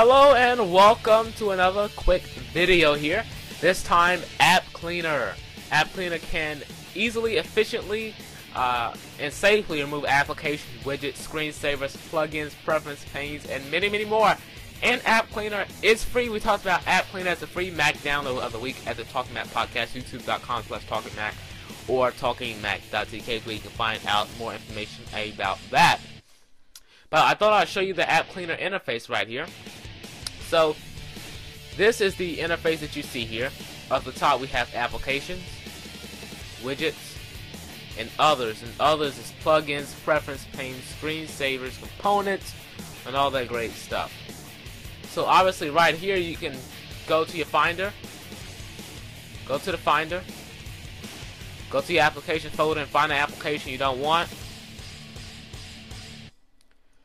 Hello and welcome to another quick video here. This time, App Cleaner. App Cleaner can easily, efficiently, uh, and safely remove applications, widgets, screensavers, plugins, preference panes, and many, many more. And App Cleaner is free. We talked about App Cleaner as a free Mac download of the week at the Talking Mac podcast, youtube.com slash Talking Mac, or talkingmac.tk, where you can find out more information about that. But I thought I'd show you the App Cleaner interface right here. So, this is the interface that you see here. At the top we have applications, widgets, and others. And others is plugins, preference panes, screensavers, components, and all that great stuff. So obviously right here you can go to your Finder, go to the Finder, go to your application folder and find the application you don't want.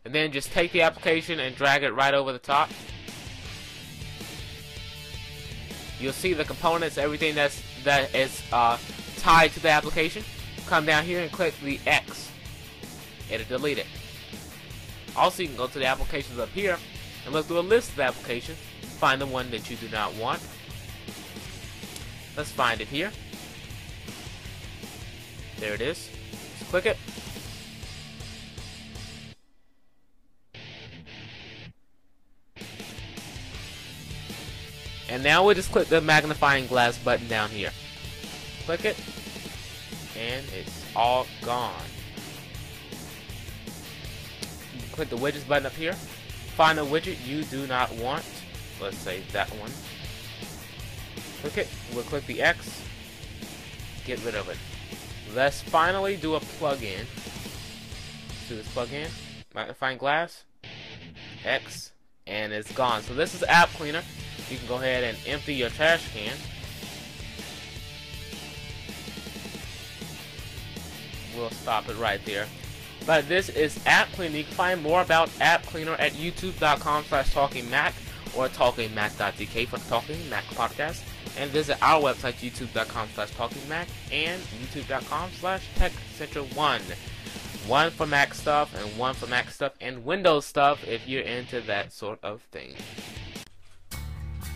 And then just take the application and drag it right over the top. You'll see the components, everything that's that is uh, tied to the application. Come down here and click the X. It'll delete it. Also, you can go to the applications up here and look through a list of applications. Find the one that you do not want. Let's find it here. There it is. Just click it. And now we'll just click the magnifying glass button down here. Click it, and it's all gone. Click the widgets button up here. Find a widget you do not want. Let's say that one. Click it. We'll click the X. Get rid of it. Let's finally do a plug-in. Do this plug-in. Magnifying glass. X. And it's gone. So this is App Cleaner. You can go ahead and empty your trash can. We'll stop it right there. But this is App Cleaner. You can find more about App Cleaner at youtube.com slash talkingmac or talkingmac.tk for the Talking Mac podcast. And visit our website, youtube.com slash talkingmac and youtube.com slash techcentral1. One for Mac stuff and one for Mac stuff and Windows stuff if you're into that sort of thing.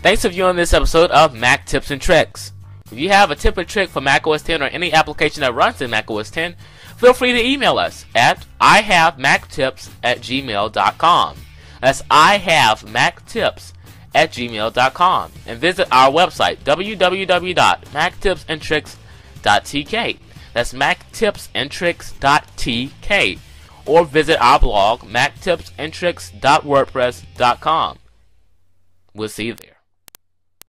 Thanks for viewing this episode of Mac Tips and Tricks. If you have a tip or trick for macOS 10 or any application that runs in macOS 10, feel free to email us at ihavemactips at gmail.com. That's ihavemactips at gmail.com. And visit our website, www.mactipsandtricks.tk. That's mactipsandtricks.tk. Or visit our blog, mactipsandtricks.wordpress.com. We'll see you there.